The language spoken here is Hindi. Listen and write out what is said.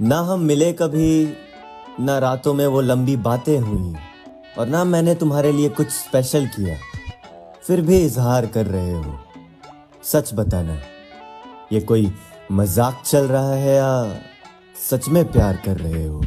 ना हम मिले कभी, ना रातों में वो लंबी बातें हुई, और ना मैंने तुम्हारे लिए कुछ स्पेशल किया। फिर भी इजहार कर रहे हो। सच बताना, ये कोई मज़ाक चल रहा है या सच में प्यार कर रहे हो?